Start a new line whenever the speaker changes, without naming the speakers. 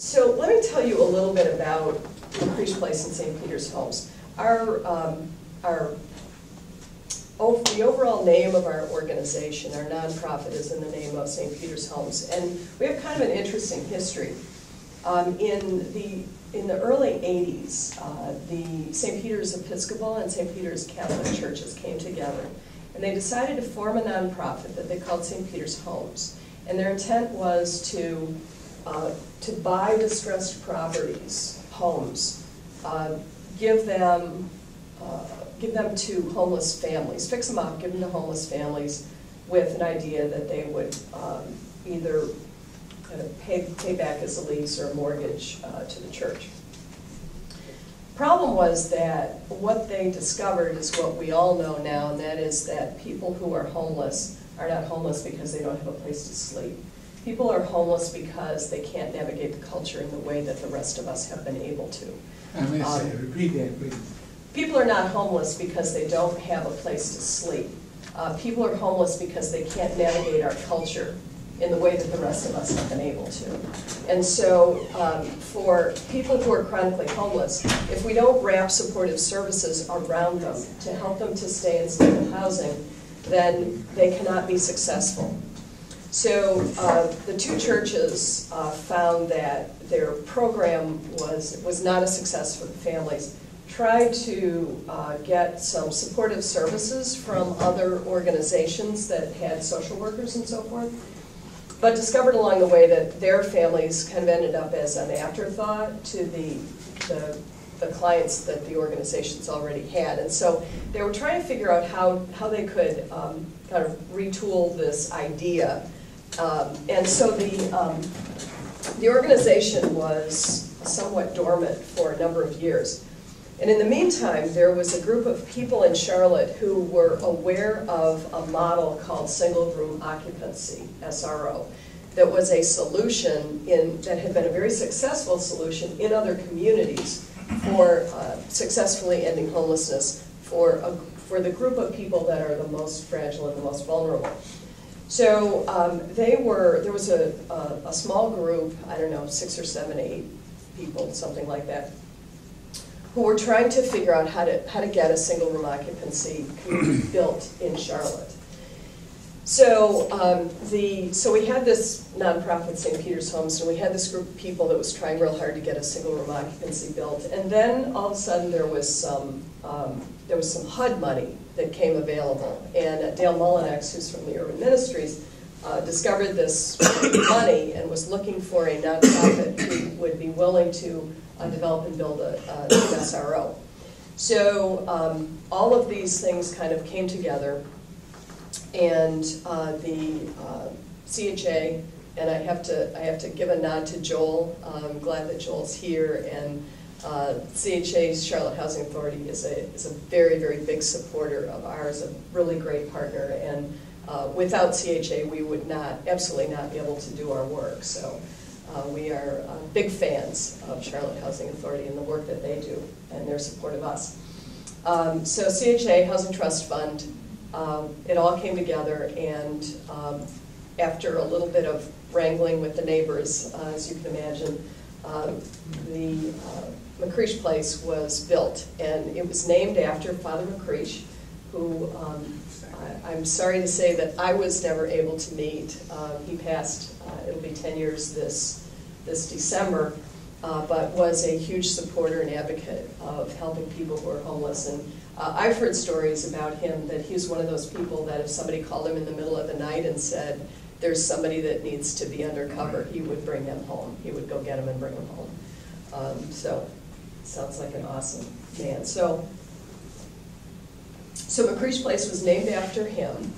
So let me tell you a little bit about McCreesh Place in St. Peter's Homes. Our, um, our, the overall name of our organization, our nonprofit is in the name of St. Peter's Homes. And we have kind of an interesting history. Um, in the, in the early eighties, uh, the St. Peter's Episcopal and St. Peter's Catholic churches came together. And they decided to form a nonprofit that they called St. Peter's Homes. And their intent was to uh, to buy distressed properties, homes, uh, give them, uh, give them to homeless families, fix them up, give them to homeless families with an idea that they would um, either kind of pay, pay back as a lease or a mortgage uh, to the church. Problem was that what they discovered is what we all know now, and that is that people who are homeless are not homeless because they don't have a place to sleep People are homeless because they can't navigate the culture in the way that the rest of us have been able to.
I may say,
Um,
repeat that, please.
People are not homeless because they don't have a place to sleep. Uh, people are homeless because they can't navigate our culture in the way that the rest of us have been able to. And so um, for people who are chronically homeless, if we don't wrap supportive services around them to help them to stay in stable housing, then they cannot be successful. So uh, the two churches uh, found that their program was, was not a success for the families. Tried to uh, get some supportive services from other organizations that had social workers and so forth, but discovered along the way that their families kind of ended up as an afterthought to the, the, the clients that the organizations already had. And so they were trying to figure out how, how they could um, kind of retool this idea um, and so the, um, the organization was somewhat dormant for a number of years. And in the meantime, there was a group of people in Charlotte who were aware of a model called single room occupancy, SRO, that was a solution in, that had been a very successful solution in other communities for uh, successfully ending homelessness for, a, for the group of people that are the most fragile and the most vulnerable. So um, they were, there was a, a, a, small group, I don't know, six or seven, eight people, something like that, who were trying to figure out how to, how to get a single room occupancy built in Charlotte. So um, the so we had this nonprofit St. Peter's Homes, and we had this group of people that was trying real hard to get a single room occupancy built. And then all of a sudden there was some um, there was some HUD money that came available, and uh, Dale Mullennix, who's from the Urban Ministries, uh, discovered this money and was looking for a nonprofit who would be willing to uh, develop and build a, SRO. So um, all of these things kind of came together and uh, the uh, CHA, and I have to I have to give a nod to Joel. I'm glad that Joel's here, and uh, Charlotte Housing Authority is a is a very very big supporter of ours, a really great partner, and uh, without CHA we would not absolutely not be able to do our work. So. Uh, we are uh, big fans of Charlotte Housing Authority and the work that they do and their support of us. Um, so CHA Housing Trust Fund um, it all came together and um, after a little bit of wrangling with the neighbors, uh, as you can imagine, um, the uh, McCreesh Place was built and it was named after Father McCreesh, who um, I, am sorry to say that I was never able to meet. Uh, he passed, uh, it'll be 10 years this, this December, uh, but was a huge supporter and advocate of helping people who are homeless. And uh, I've heard stories about him that he's one of those people that if somebody called him in the middle of the night and said, there's somebody that needs to be undercover, he would bring them home. He would go get them and bring them home. Um, so, sounds like an awesome man. So, so McCreesh Place was named after him,